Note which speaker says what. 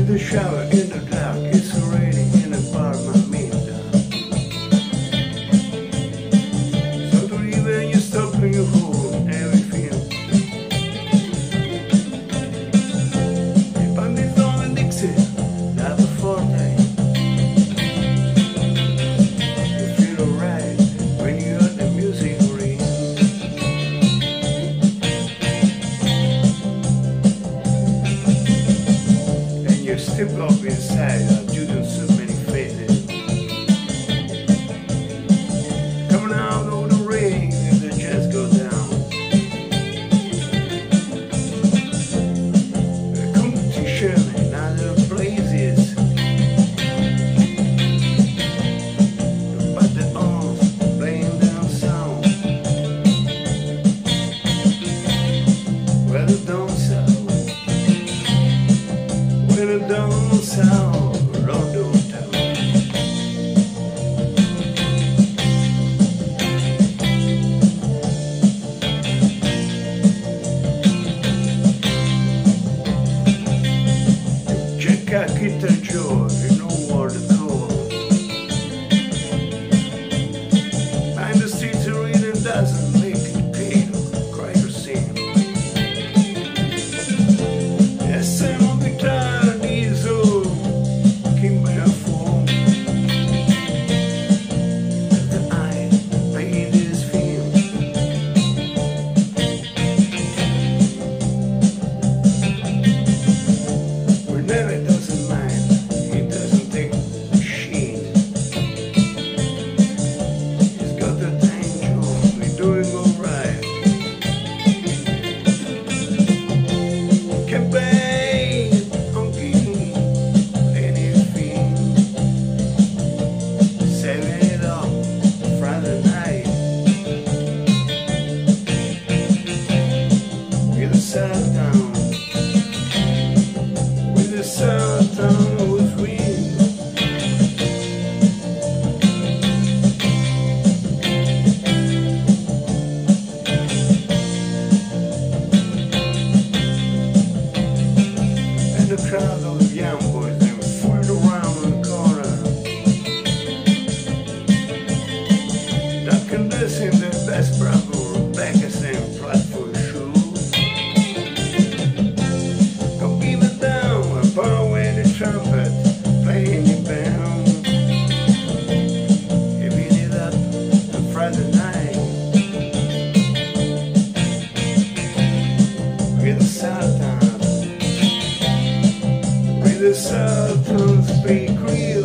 Speaker 1: with the shower in the tip up inside. Get the joy. the circles be.